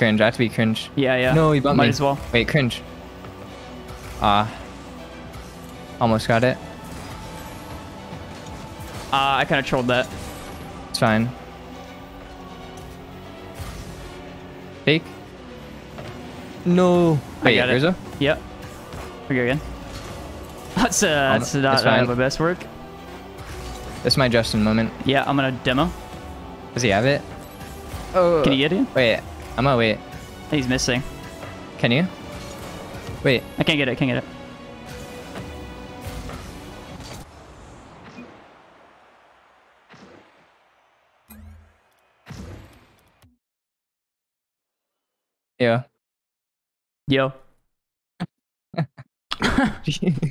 Cringe. I have to be cringe. Yeah, yeah. No, he bumped Might me. as well. Wait, cringe. Ah. almost got it. Uh, I kind of trolled that. It's fine. Fake. No. Wait, got it. Rizzo? Yep. We go again. That's uh, that's not uh, fine. my best work. This is my Justin moment. Yeah, I'm gonna demo. Does he have it? Oh. Can you get it? Wait, I'm gonna wait. He's missing. Can you? Wait. I can't get it. Can't get it. Yeah. Yo.